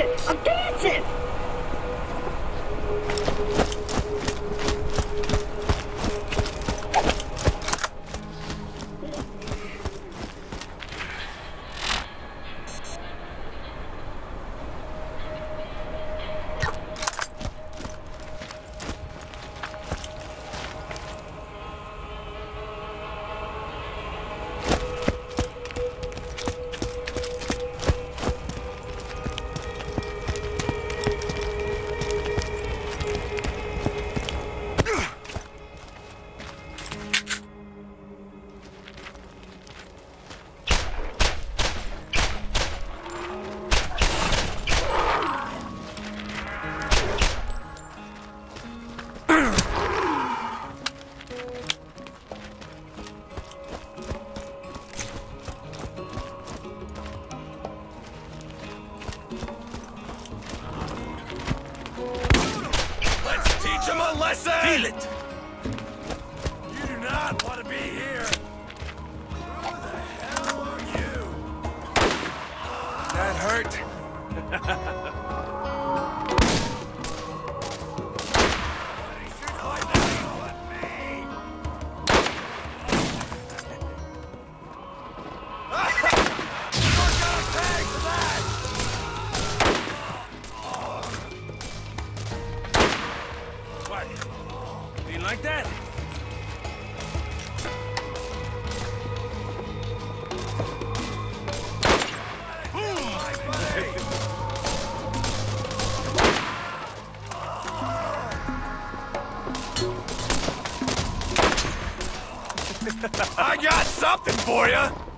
dancing. Lesson! Feel it! You do not want to be here! Who the hell are you? That hurt? What? Didn't like that? I got something for you!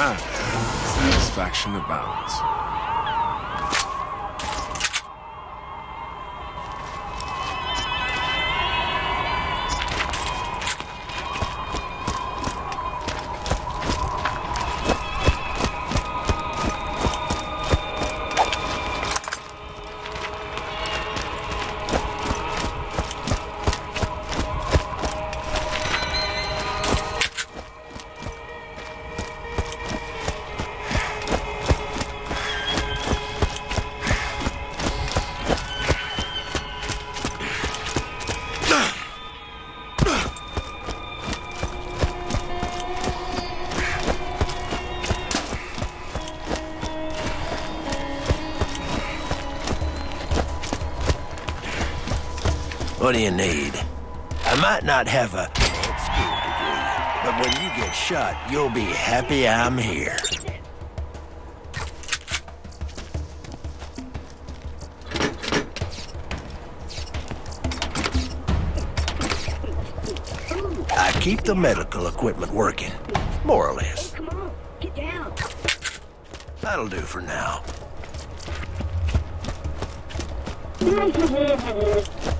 Satisfaction abounds. What do you need? I might not have a school degree, but when you get shot, you'll be happy I'm here. I keep the medical equipment working, more or less. Come on. Get down. That'll do for now.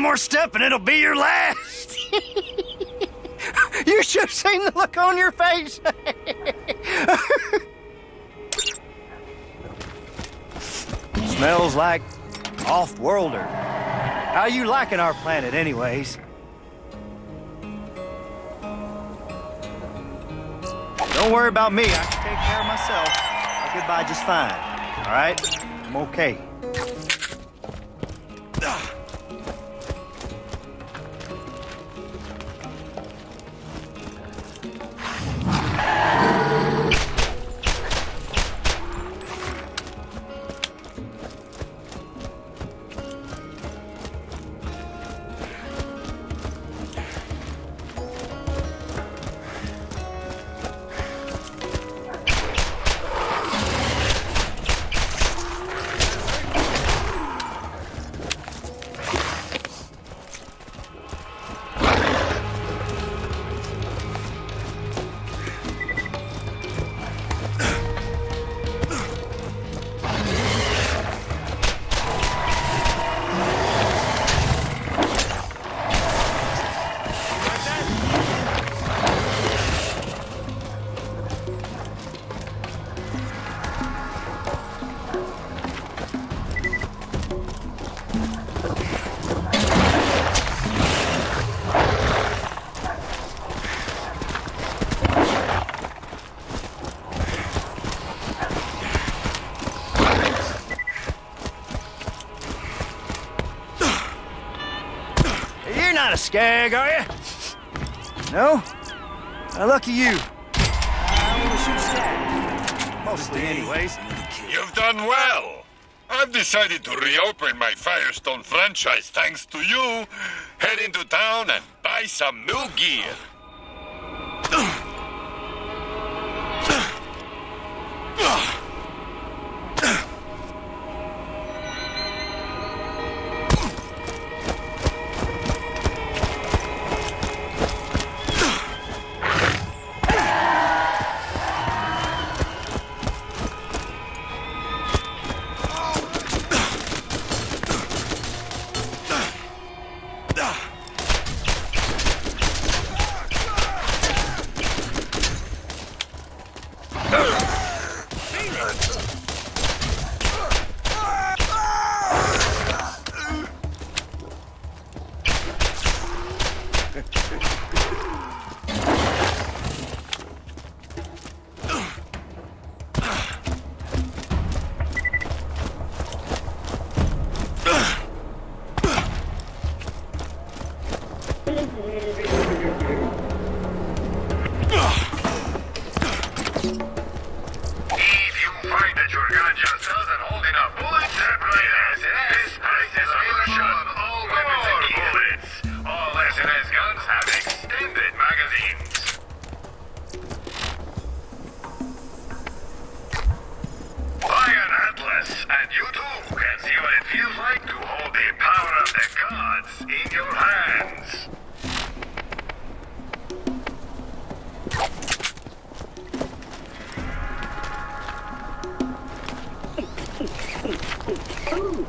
one more step and it'll be your last. you should have seen the look on your face. Smells like off-worlder. How you liking our planet anyways? Don't worry about me. I can take care of myself. I'll get by just fine. All right? I'm okay. Not a skag, are you? No? Now, lucky you. I want to shoot skag. Mostly, anyways. You've done well. I've decided to reopen my Fyrestone franchise thanks to you. Head into town and buy some new gear. If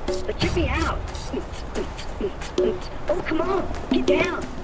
but check me out. Oh, come on, get down.